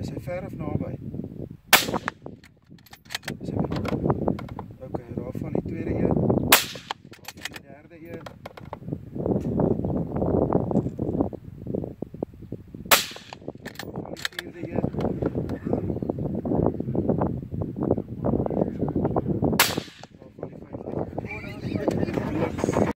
Is hy ver of naby? Is hy OK, daar van die tweede een. Daar van die derde een.